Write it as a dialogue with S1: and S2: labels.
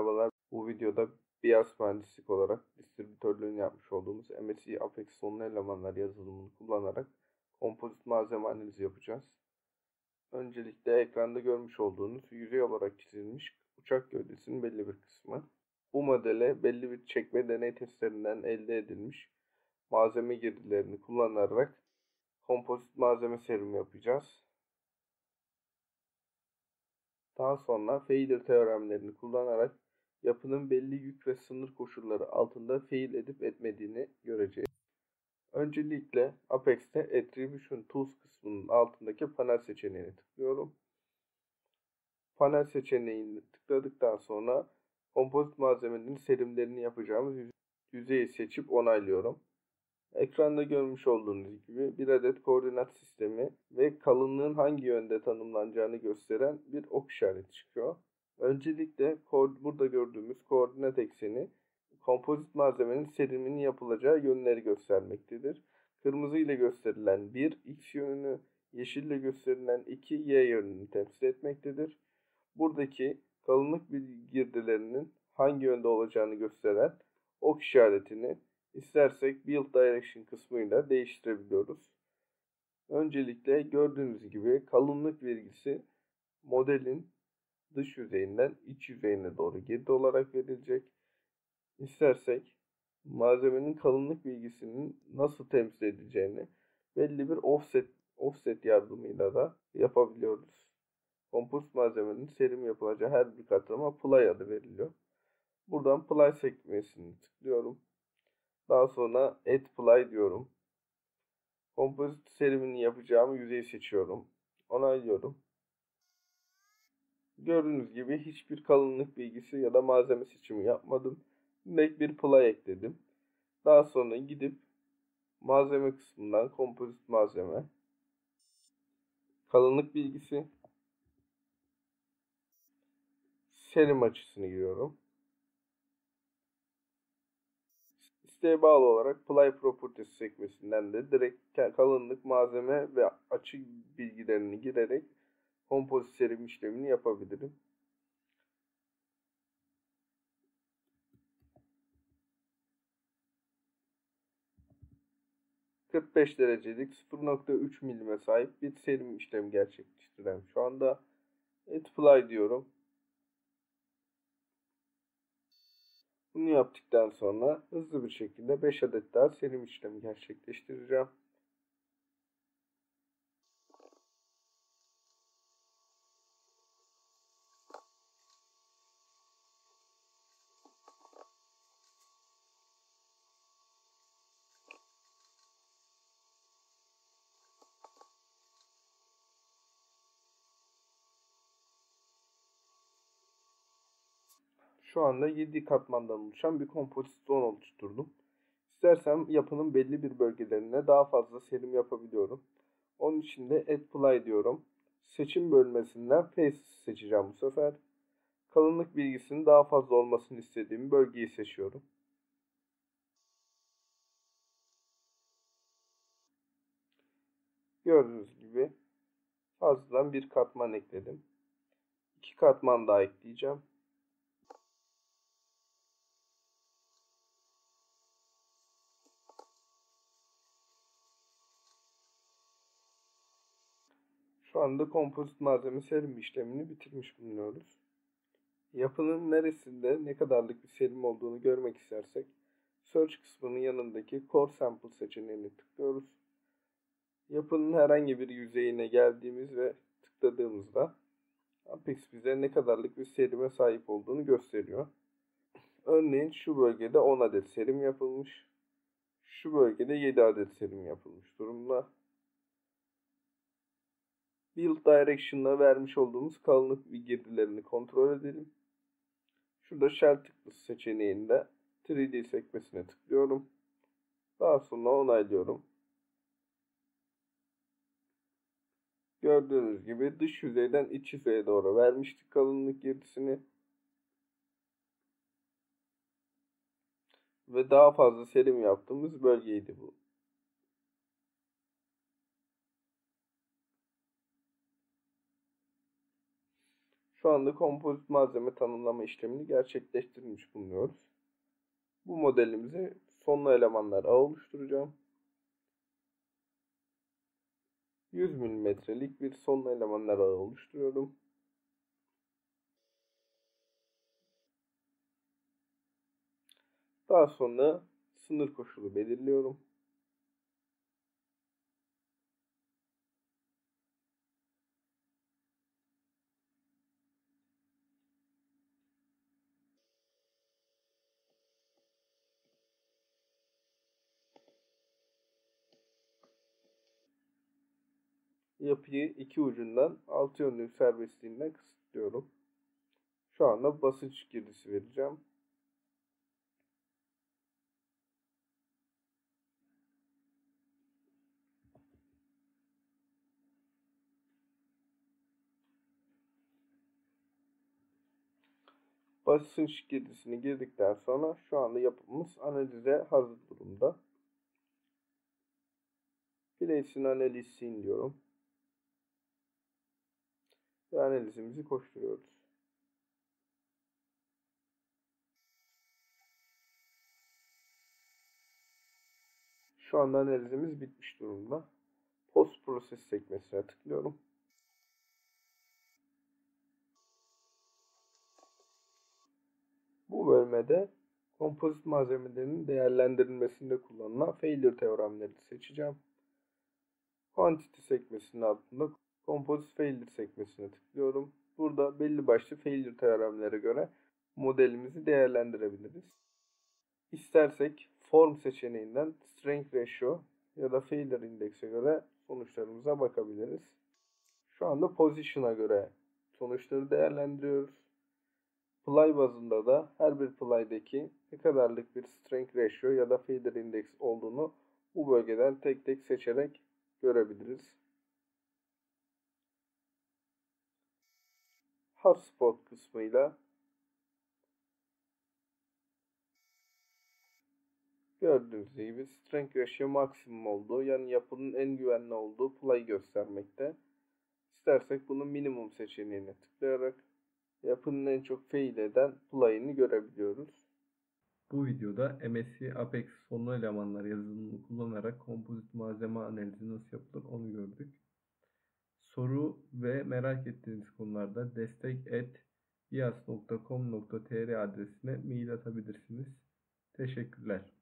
S1: Merhabalar. Bu videoda BIAS mühendislik olarak distribütörlüğünü yapmış olduğumuz MSI Apex sonlu elemanlar yazılımını kullanarak kompozit malzeme analizi yapacağız. Öncelikle ekranda görmüş olduğunuz yüzey olarak çizilmiş uçak gövdesinin belli bir kısmı. Bu modele belli bir çekme deney testlerinden elde edilmiş malzeme girdilerini kullanarak kompozit malzeme serimi yapacağız. Daha sonra failure teoremlerini kullanarak yapının belli yük ve sınır koşulları altında fail edip etmediğini göreceğiz. Öncelikle Apex'te Attribution Tools kısmının altındaki panel seçeneğine tıklıyorum. Panel seçeneğini tıkladıktan sonra kompozit malzemenin serimlerini yapacağımız yüzeyi seçip onaylıyorum. Ekranda görmüş olduğunuz gibi bir adet koordinat sistemi ve kalınlığın hangi yönde tanımlanacağını gösteren bir ok işareti çıkıyor. Öncelikle burada gördüğümüz koordinat ekseni kompozit malzemenin seriminin yapılacağı yönleri göstermektedir. Kırmızı ile gösterilen 1 x yönünü, yeşil ile gösterilen 2 y yönünü temsil etmektedir. Buradaki kalınlık girdilerinin hangi yönde olacağını gösteren ok işaretini İstersek Build Direction kısmıyla değiştirebiliyoruz. Öncelikle gördüğünüz gibi kalınlık vergisi modelin dış yüzeyinden iç yüzeyine doğru girdi olarak verilecek. İstersek malzemenin kalınlık bilgisinin nasıl temsil edeceğini belli bir offset offset yardımıyla da yapabiliyoruz. Kompozit malzemenin serim yapılacağı her bir katıma ply adı veriliyor. Buradan ply sekmesini tıklıyorum. Daha sonra add ply diyorum. Kompozit serimini yapacağım yüzeyi seçiyorum. Onaylıyorum. Gördüğünüz gibi hiçbir kalınlık bilgisi ya da malzeme seçimi yapmadım. Direkt bir ply ekledim. Daha sonra gidip malzeme kısmından kompozit malzeme kalınlık bilgisi serim açısını giriyorum. isteğe bağlı olarak Ply Properties sekmesinden de direkt kalınlık, malzeme ve açı bilgilerini girerek kompozit serim işlemini yapabilirim. ...45 derecelik 0.3 milime sahip bir serim işlemi gerçekleştiren şu anda Apply diyorum. Bunu yaptıktan sonra hızlı bir şekilde 5 adet daha serim işlemi gerçekleştireceğim. Şu anda 7 katmandan oluşan bir kompozit zon oluşturdum. İstersem yapının belli bir bölgelerine daha fazla serim yapabiliyorum. Onun için de Add Ply diyorum. Seçim bölmesinden Face seçeceğim bu sefer. Kalınlık bilgisinin daha fazla olmasını istediğim bölgeyi seçiyorum. Gördüğünüz gibi fazladan bir katman ekledim. İki katman daha ekleyeceğim. Şu anda kompozit malzeme serim işlemini bitirmiş bulunuyoruz. Yapının neresinde ne kadarlık bir serim olduğunu görmek istersek Search kısmının yanındaki Core Sample seçeneğini tıklıyoruz. Yapının herhangi bir yüzeyine geldiğimiz ve tıkladığımızda Apex bize ne kadarlık bir serime sahip olduğunu gösteriyor. Örneğin şu bölgede 10 adet serim yapılmış. Şu bölgede 7 adet serim yapılmış durumda. Build Direction'la vermiş olduğumuz kalınlık girdilerini kontrol edelim. Şurada Shell tıklısı seçeneğinde 3D sekmesine tıklıyorum. Daha sonra onaylıyorum. Gördüğünüz gibi dış yüzeyden iç yüzeye doğru vermiştik kalınlık girdisini. Ve daha fazla serim yaptığımız bölgeydi bu. Anda kompozit malzeme tanımlama işlemini gerçekleştirmiş bulunuyoruz. Bu modelimizi sonlu elemanlar ağ oluşturacağım. 100 milimetrelik bir sonlu elemanlar ağı oluşturuyorum. Daha sonra sınır koşulu belirliyorum. Yapıyı iki ucundan altı yönlü serbestliğinden kısıtlıyorum. Şu anda basınç girdisi vereceğim. Basınç girdisini girdikten sonra şu anda yapımız analize hazır durumda. Bileysini analizsin diyorum ve analizimizi koşturuyoruz. Şu anda analizimiz bitmiş durumda. Post Process sekmesine tıklıyorum. Bu bölmede kompozit malzemelerinin değerlendirilmesinde kullanılan failure teoremleri seçeceğim. Quantity sekmesinin altında Composite Failure sekmesine tıklıyorum. Burada belli başlı failure teoremlere göre modelimizi değerlendirebiliriz. İstersek form seçeneğinden strength ratio ya da failure index'e göre sonuçlarımıza bakabiliriz. Şu anda position'a göre sonuçları değerlendiriyoruz. Ply bazında da her bir ply'deki ne kadarlık bir strength ratio ya da failure index olduğunu bu bölgeden tek tek seçerek görebiliriz. Hotspot kısmıyla gördüğünüz gibi strength ratio maksimum olduğu yani yapının en güvenli olduğu play'ı göstermekte. İstersek bunun minimum seçeneğine tıklayarak yapının en çok fail eden play'ını görebiliyoruz.
S2: Bu videoda MSC Apex sonlu elemanlar yazılımını kullanarak kompozit malzeme analizi nasıl yapılır onu gördük. Soru ve merak ettiğiniz konularda destek@bias.com.tr adresine mail atabilirsiniz. Teşekkürler.